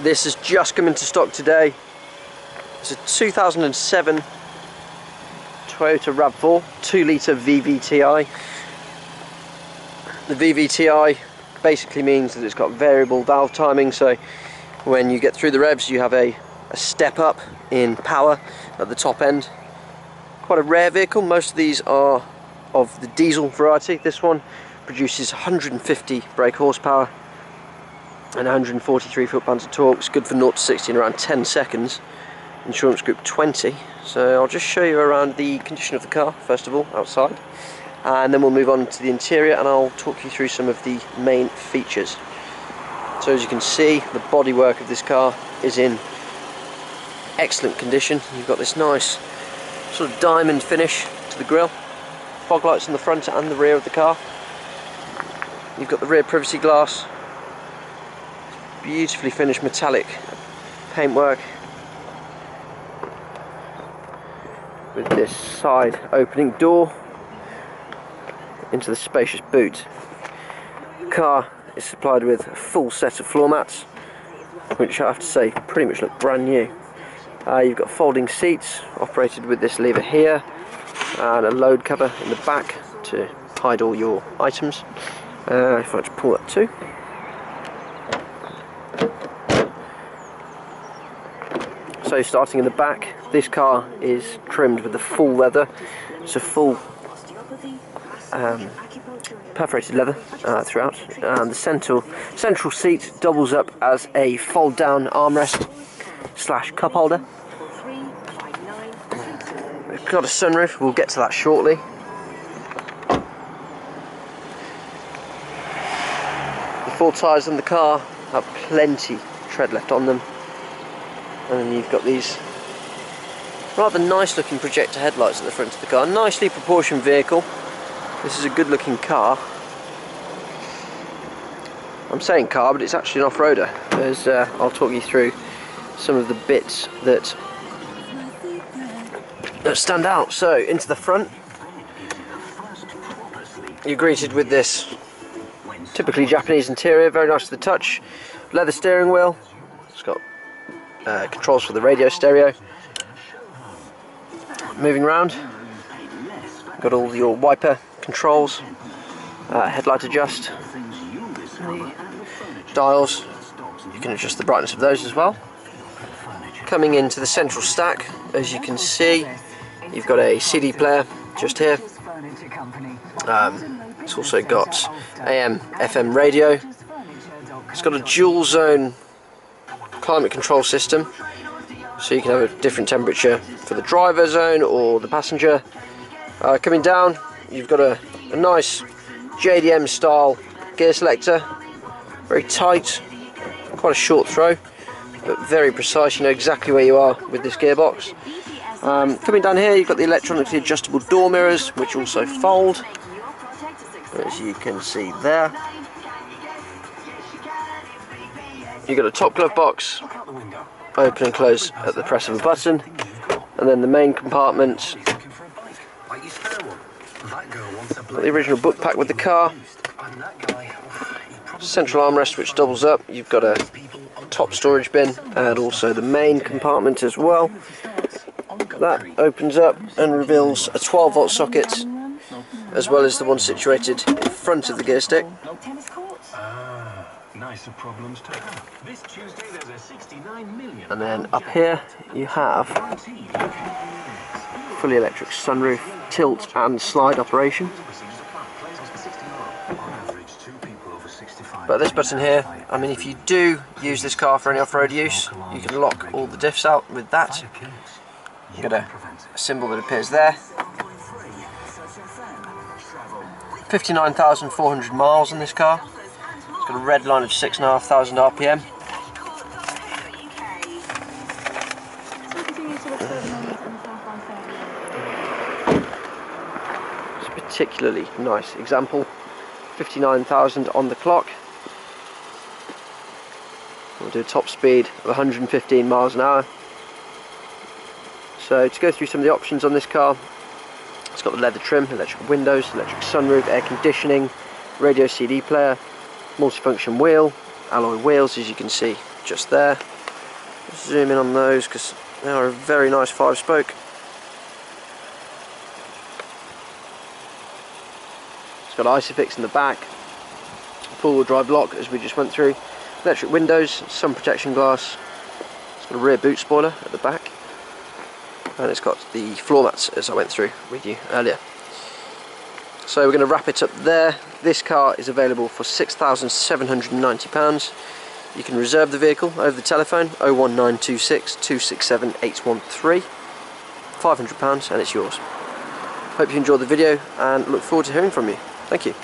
This has just come into stock today. It's a 2007 Toyota RAV4 2 litre VVTi. The VVTi basically means that it's got variable valve timing so when you get through the revs you have a, a step up in power at the top end. Quite a rare vehicle, most of these are of the diesel variety. This one produces 150 brake horsepower and 143 foot-pounds of torque. It's good for 0 to 60 in around 10 seconds. Insurance group 20. So I'll just show you around the condition of the car first of all outside and then we'll move on to the interior and I'll talk you through some of the main features. So as you can see the bodywork of this car is in excellent condition. You've got this nice sort of diamond finish to the grille, fog lights on the front and the rear of the car. You've got the rear privacy glass, beautifully finished metallic paintwork with this side opening door into the spacious boot. The car is supplied with a full set of floor mats, which I have to say pretty much look brand new. Uh, you've got folding seats operated with this lever here and a load cover in the back to hide all your items. Uh, if I just pull that too. So starting in the back, this car is trimmed with the full leather. It's a full um, perforated leather uh, throughout. And the central central seat doubles up as a fold down armrest slash cup holder. We've got a sunroof, we'll get to that shortly. The four tyres on the car have plenty tread left on them. And then you've got these rather nice looking projector headlights at the front of the car. Nicely proportioned vehicle. This is a good looking car. I'm saying car, but it's actually an off-roader. As uh, I'll talk you through some of the bits that that stand out. So into the front, you're greeted with this typically Japanese interior, very nice to the touch. Leather steering wheel. It's got uh, controls for the radio stereo. Moving around, got all your wiper controls, uh, headlight adjust, dials, you can adjust the brightness of those as well. Coming into the central stack, as you can see, you've got a CD player just here. Um, it's also got AM, FM radio. It's got a dual zone climate control system, so you can have a different temperature for the driver zone or the passenger. Uh, coming down, you've got a, a nice JDM style gear selector, very tight, quite a short throw, but very precise. You know exactly where you are with this gearbox. Um, coming down here, you've got the electronically adjustable door mirrors, which also fold, as you can see there. You've got a top glove box, open and close at the press of a button, and then the main compartment the original book pack with the car. Central armrest which doubles up. You've got a top storage bin and also the main compartment as well. That opens up and reveals a 12 volt socket as well as the one situated in front of the gear stick. And then up here you have fully electric sunroof, tilt and slide operation. But this button here, I mean if you do use this car for any off-road use, you can lock all the diffs out with that. You get a, a symbol that appears there. 59,400 miles on this car. Got a red line of 6,500 RPM. It's a particularly nice example. 59,000 on the clock. We'll do a top speed of 115 miles an hour. So to go through some of the options on this car it's got the leather trim, electric windows, electric sunroof, air conditioning radio CD player multifunction wheel alloy wheels as you can see just there. Zoom in on those because they are a very nice five spoke. It's got Isofix in the back, four wheel drive lock as we just went through, electric windows, sun protection glass, it's got a rear boot spoiler at the back, and it's got the floor mats as I went through with you earlier. So we're going to wrap it up there. This car is available for £6,790. You can reserve the vehicle over the telephone 01926 267 813. £500 and it's yours. Hope you enjoyed the video and look forward to hearing from you. Thank you.